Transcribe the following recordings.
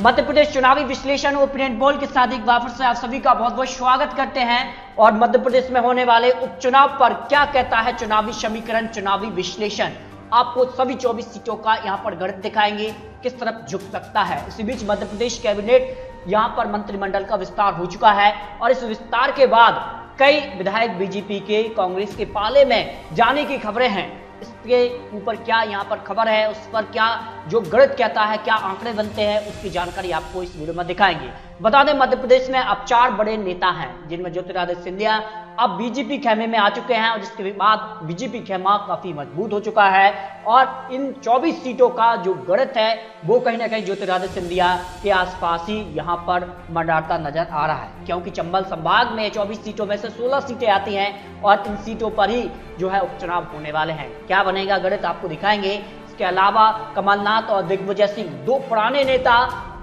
मध्य प्रदेश चुनावी विश्लेषण opinion poll के साथ एक बार फिर से आप सभी का बहुत बहुत स्वागत करते हैं। और मध्य प्रदेश में होने वाले उपचुनाव पर क्या कहता है चुनावी समीकरण, चुनावी विश्लेषण? आपको सभी 24 सीटों का यहाँ पर गणित दिखाएँगे। किस तरफ़ झुक सकता है? इसी बीच मध्य प्रदेश कैबिनेट यहाँ पर मंत्रिमंडल का विस्तार हो चुका है। और इस विस्तार के बाद कई विधायक बीजेपी के, कांग्रेस के पाले में जाने की खबरें हैं। इसके ऊपर क्या यहाँ पर खबर है, उस पर क्या, जो गणित कहता है, क्या आंकड़े बनते हैं, उसकी जानकारी आपको इस वीडियो में दिखाएँगे। बता दें, मध्य प्रदेश में अब चार बड़े नेता हैं, जिनमें ज्योतिरादित्य सिंधिया अब बीजेपी खेमे में आ चुके हैं और जिसके बाद बीजेपी खेमा काफ़ी मज़बूत हो चुका है और इन 24 सीटों का जो गणित है, वो कहीं ना कहीं ज्योतिरादित्य सिंधिया के आसपास ही यहाँ पर मंडारता नज़र आ रहा है। क्योंकि चंबल संभाग में 24 सीटों में से 16 सीटें आती हैं और इन सीटों पर ही जो है उपचुनाव होने वाले हैं। क्या बनेगा गणित आपको दिखाएँगे। इसके अलावा कमलनाथ और दिग्विजय सिंह, दो पुराने नेता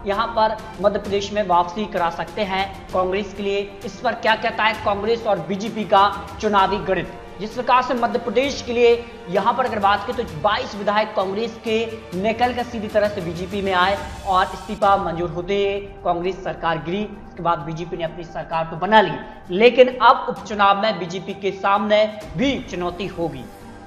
यहाँ पर मध्य प्रदेश में वापसी करा सकते हैं। कांग्रेस के लिए इस पर क्या कहता है कांग्रेस और बीजेपी का चुनावी गणित जिस प्रकार से मध्य प्रदेश के लिए यहाँ पर अगर बात करें तो 22 विधायक कांग्रेस के निकल कर सीधी तरह से बीजेपी में आए और इस्तीफा मंजूर होते कांग्रेस सरकार गिरी। उसके बाद बीजेपी ने अपनी सरकार तो बना ली। लेकिन अब उपचुनाव में बीजेपी के सामने भी चुनौती होगी।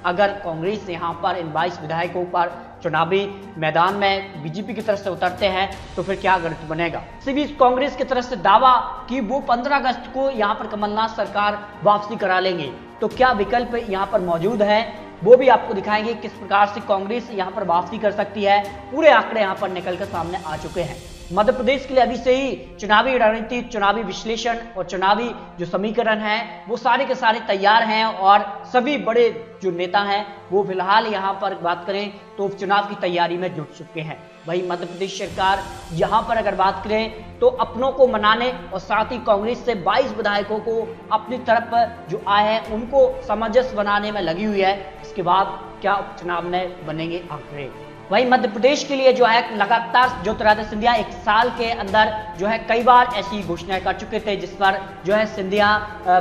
अगर कांग्रेस यहाँ पर इन 22 विधायकों पर चुनावी मैदान में बीजेपी की तरफ़ से उतरते हैं तो फिर क्या गणित बनेगा? इसी कांग्रेस की तरफ़ से दावा कि वो 15 अगस्त को यहाँ पर कमलनाथ सरकार वापसी करा लेंगे तो क्या विकल्प यहाँ पर मौजूद है? वो भी आपको दिखाएँगे किस प्रकार से कांग्रेस यहाँ पर वापसी कर सकती है। पूरे आंकड़े यहाँ पर निकल कर सामने आ चुके हैं। मध्य प्रदेश के लिए अभी से ही चुनावी रणनीति, चुनावी विश्लेषण और चुनावी जो समीकरण है, वो सारे के सारे तैयार हैं और सभी बड़े जो नेता हैं, वो फ़िलहाल यहाँ पर बात करें तो उपचुनाव की तैयारी में जुट चुके हैं। वही मध्य प्रदेश सरकार यहाँ पर अगर बात करें तो अपनों को मनाने और साथ ही कांग्रेस से 22 विधायकों को अपनी तरफ़ जो आए हैं, उनको सामंजस्य बनाने में लगी हुई है। इसके बाद क्या उपचुनाव में बनेंगे आंकड़े? वही मध्य प्रदेश के लिए जो है लगातार ज्योतिरादित्य सिंधिया एक साल के अंदर जो है कई बार ऐसी घोषणाएँ कर चुके थे, जिस पर जो है सिंधिया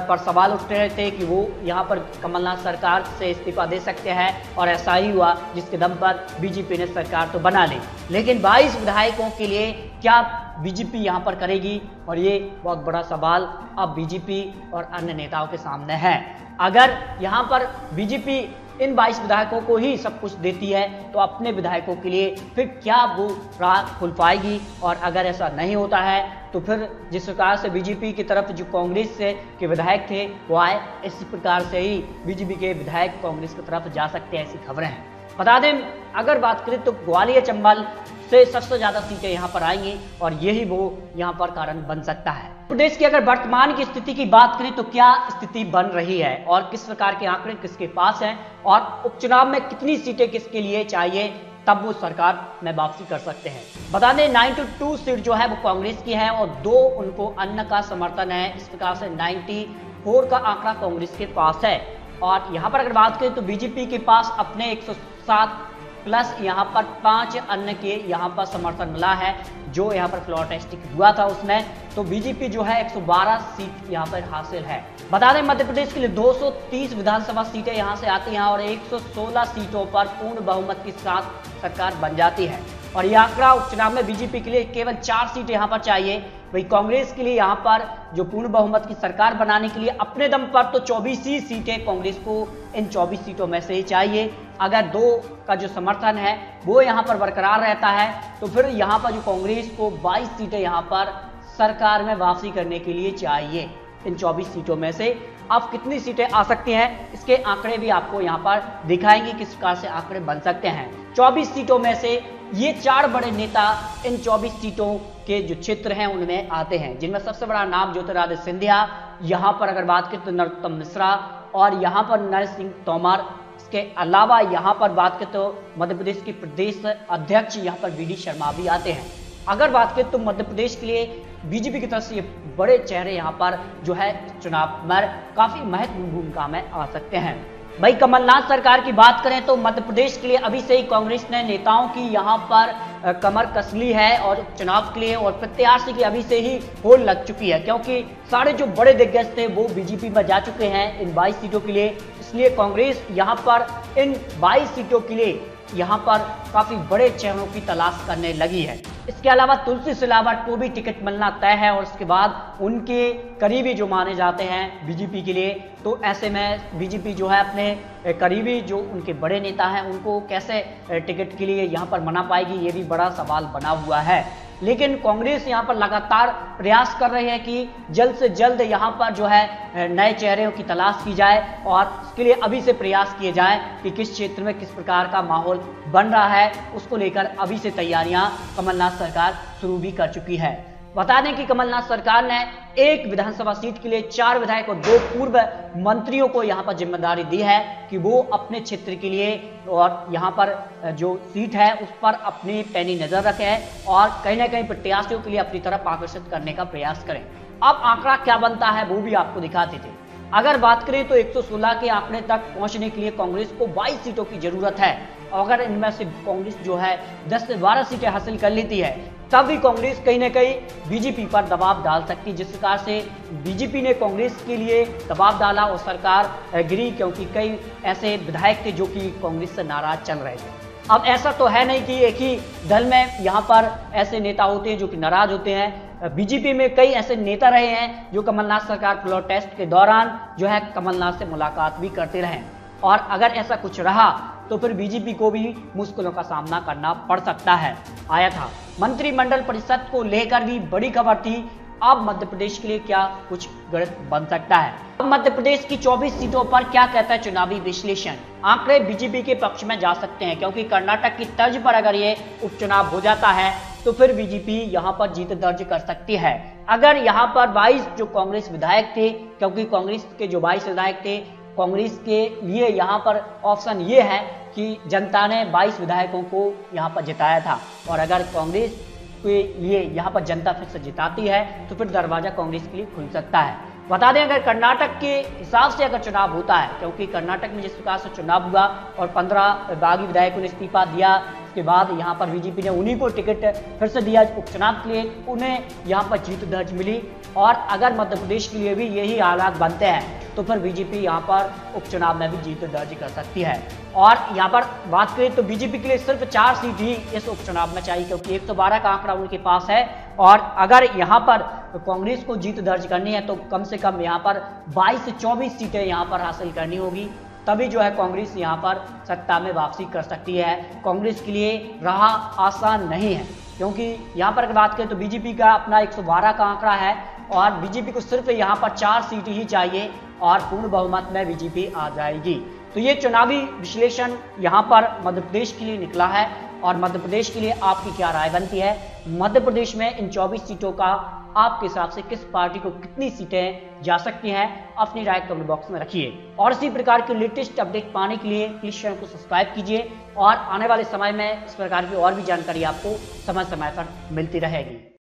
पर सवाल उठ रहे थे कि वो यहाँ पर कमलनाथ सरकार से इस्तीफा दे सकते हैं और ऐसा ही हुआ जिसके दम पर बीजेपी ने सरकार तो बना ली। लेकिन 22 विधायकों के लिए क्या बीजेपी यहाँ पर करेगी? और ये बहुत बड़ा सवाल अब बीजेपी और अन्य नेताओं के सामने है। अगर यहाँ पर बीजेपी इन 22 विधायकों को ही सब कुछ देती है तो अपने विधायकों के लिए फिर क्या वो राह खुल पाएगी और अगर ऐसा नहीं होता है तो फिर जिस प्रकार से बीजेपी की तरफ़ जो कांग्रेस से के विधायक थे, वो आए, इस प्रकार से ही बीजेपी के विधायक कांग्रेस की तरफ़ जा सकते हैं, ऐसी खबरें हैं। बता दें, अगर बात करें तो ग्वालियर चंबल से सबसे ज़्यादा सीटें यहाँ पर आएँगी और यही वो यहाँ पर कारण बन सकता है। प्रदेश की अगर वर्तमान की स्थिति की बात करें तो क्या स्थिति बन रही है और किस प्रकार के आंकड़े किसके पास हैं और उपचुनाव में कितनी सीटें किसके लिए चाहिए, तब वो सरकार में वापसी कर सकते हैं। बता दें नाइनटी टू सीट जो है वो कांग्रेस की है और दो उनको अन्न का समर्थन है। इस प्रकार से नाइनटी फोर का आंकड़ा कांग्रेस के पास है। और यहाँ पर अगर बात करें तो बीजेपी के पास अपने 107 प्लस यहाँ पर पाँच अन्य के यहाँ पर समर्थन मिला है, जो यहाँ पर फ्लोर टेस्टिंग हुआ था उसमें। तो बीजेपी जो है 112 सीट यहाँ पर हासिल है। बता दें, मध्य प्रदेश के लिए 230 विधानसभा सीटें यहाँ से आती हैं और 116 सीटों पर पूर्ण बहुमत के साथ सरकार बन जाती है। और यह आंकड़ा उपचुनाव में बीजेपी के लिए केवल चार सीट यहाँ पर चाहिए। वही कांग्रेस के लिए यहाँ पर जो पूर्ण बहुमत की सरकार बनाने के लिए अपने दम पर तो चौबीस ही सीटें कांग्रेस को इन 24 सीटों में से ही चाहिए। अगर दो का जो समर्थन है, वो यहाँ पर बरकरार रहता है तो फिर यहाँ पर जो कांग्रेस को 22 सीटें यहाँ पर सरकार में वापसी करने के लिए चाहिए इन 24 सीटों में से। अब कितनी सीटें आ सकती हैं, इसके आंकड़े भी आपको यहाँ पर दिखाएँगे किस प्रकार से आंकड़े बन सकते हैं। 24 सीटों में से ये चार बड़े नेता इन 24 सीटों के जो क्षेत्र हैं, उनमें आते हैं। जिनमें सबसे बड़ा नाम ज्योतिरादित्य सिंधिया, यहाँ पर अगर बात करें तो नरोत्तम मिश्रा, और यहाँ पर नरेश सिंह तोमर। इसके अलावा यहाँ पर बात करें तो मध्य प्रदेश के प्रदेश अध्यक्ष, यहाँ पर वी शर्मा भी आते हैं। अगर बात करें तो मध्य प्रदेश के लिए बीजेपी की तरफ़ से ये बड़े चेहरे यहाँ पर जो है चुनाव में काफ़ी महत्वपूर्ण भूमिका में आ सकते हैं। भाई कमलनाथ सरकार की बात करें तो मध्य प्रदेश के लिए अभी से ही कांग्रेस ने नेताओं की यहाँ पर कमर कसली है और चुनाव के लिए और प्रत्याशी की अभी से ही होल लग चुकी है क्योंकि सारे जो बड़े दिग्गज थे वो बीजेपी में जा चुके हैं इन 22 सीटों के लिए। इसलिए कांग्रेस यहाँ पर इन 22 सीटों के लिए यहाँ पर काफ़ी बड़े चेहरों की तलाश करने लगी है। इसके अलावा तुलसी सिलावट को भी टिकट मिलना तय है और उसके बाद उनके करीबी जो माने जाते हैं बीजेपी के लिए तो ऐसे में बीजेपी जो है अपने करीबी जो उनके बड़े नेता हैं, उनको कैसे टिकट के लिए यहाँ पर मना पाएगी, ये भी बड़ा सवाल बना हुआ है। लेकिन कांग्रेस यहाँ पर लगातार प्रयास कर रही है कि जल्द से जल्द यहाँ पर जो है नए चेहरों की तलाश की जाए और इसके लिए अभी से प्रयास किए जाए कि किस क्षेत्र में किस प्रकार का माहौल बन रहा है, उसको लेकर अभी से तैयारियाँ कमलनाथ सरकार शुरू भी कर चुकी है। बता दें कि कमलनाथ सरकार ने एक विधानसभा सीट के लिए चार विधायक और दो पूर्व मंत्रियों को यहाँ पर ज़िम्मेदारी दी है कि वो अपने क्षेत्र के लिए और यहाँ पर जो सीट है उस पर अपनी पैनी नज़र रखें और कहीं ना कहीं प्रत्याशियों के लिए अपनी तरफ़ आकर्षित करने का प्रयास करें। अब आंकड़ा क्या बनता है वो भी आपको दिखाते थे। अगर बात करें तो 116 के आंकड़े तक पहुँचने के लिए कांग्रेस को 22 सीटों की ज़रूरत है। अगर इनमें से कांग्रेस जो है 10 से 12 सीटें हासिल कर लेती है, तब भी कांग्रेस कहीं ना कहीं बीजेपी पर दबाव डाल सकती है। जिस प्रकार से बीजेपी ने कांग्रेस के लिए दबाव डाला और सरकार गिरी क्योंकि कई ऐसे विधायक थे जो कि कांग्रेस से नाराज़ चल रहे थे। अब ऐसा तो है नहीं कि एक ही दल में यहाँ पर ऐसे नेता होते हैं जो कि नाराज़ होते हैं। बीजेपी में कई ऐसे नेता रहे हैं जो कमलनाथ सरकार फ्लोर टेस्ट के दौरान जो है कमलनाथ से मुलाकात भी करते रहे और अगर ऐसा कुछ रहा तो फिर बीजेपी को भी मुश्किलों का सामना करना पड़ सकता है। आया था, मंत्रिमंडल परिषद को लेकर भी बड़ी खबर थी। अब मध्य प्रदेश के लिए क्या कुछ गणित बन सकता है? अब मध्य प्रदेश की 24 सीटों पर क्या कहता है चुनावी विश्लेषण? आंकड़े बीजेपी के पक्ष में जा सकते हैं, क्योंकि कर्नाटक की तर्ज पर अगर ये उपचुनाव हो जाता है तो फिर बीजेपी यहाँ पर जीत दर्ज कर सकती है। अगर यहाँ पर 22 जो कांग्रेस विधायक थे, क्योंकि कांग्रेस के जो 22 विधायक थे कांग्रेस के लिए यहाँ पर ऑप्शन ये है कि जनता ने 22 विधायकों को यहाँ पर जिताया था। और अगर कांग्रेस के लिए यहाँ पर जनता फिर से जिताती है तो फिर दरवाज़ा कांग्रेस के लिए खुल सकता है। बता दें, अगर कर्नाटक के हिसाब से अगर चुनाव होता है, क्योंकि कर्नाटक में जिस प्रकार से चुनाव हुआ और पंद्रह बागी विधायकों ने इस्तीफा दिया, उसके बाद यहाँ पर बीजेपी ने उन्हीं को टिकट फिर से दिया उपचुनाव के लिए, उन्हें यहाँ पर जीत दर्ज मिली। और अगर मध्य प्रदेश के लिए भी यही हालात बनते हैं तो फिर बीजेपी यहाँ पर उपचुनाव में भी जीत दर्ज कर सकती है। और यहाँ पर बात करें तो बीजेपी के लिए सिर्फ़ चार सीट ही इस उपचुनाव में चाहिए, क्योंकि 112 का आंकड़ा उनके पास है, और अगर यहाँ पर कांग्रेस को जीत दर्ज करनी है तो कम से कम यहाँ पर 22 से 24 सीटें यहाँ पर हासिल करनी होगी, तभी जो है कांग्रेस यहाँ पर सत्ता में वापसी कर सकती है। कांग्रेस के लिए राह आसान नहीं है, क्योंकि यहाँ पर बात करें तो बीजेपी का अपना 112 का आंकड़ा है और बीजेपी को सिर्फ़ यहाँ पर चार सीट ही चाहिए और पूर्ण बहुमत में बीजेपी आ जाएगी। तो ये चुनावी विश्लेषण यहाँ पर मध्य प्रदेश के लिए निकला है और मध्य प्रदेश के लिए आपकी क्या राय बनती है? मध्य प्रदेश में इन 24 सीटों का आपके हिसाब से किस पार्टी को कितनी सीटें जा सकती हैं, अपनी राय कमेंट बॉक्स में रखिए। और इसी प्रकार की लेटेस्ट अपडेट पाने के लिए प्लीज़ चैनल को सब्सक्राइब कीजिए और आने वाले समय में इस प्रकार की और भी जानकारी आपको समय समय पर मिलती रहेगी।